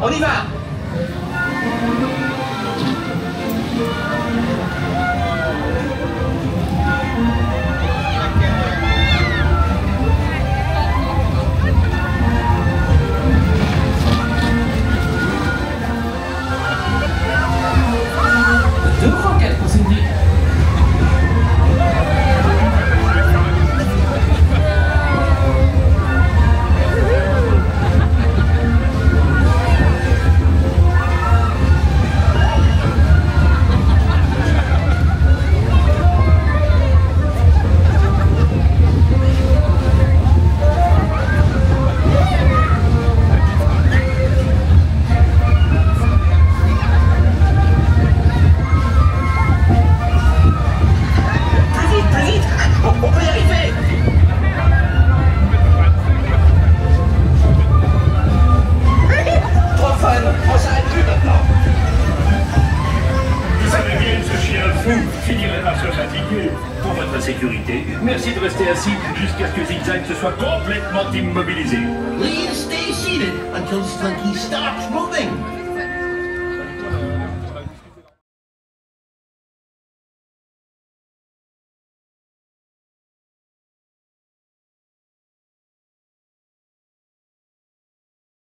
降り場 Pour votre sécurité, merci de rester assis jusqu'à ce que Zigzag se soit complètement immobilisé. Please stay seated until Slinky stops moving.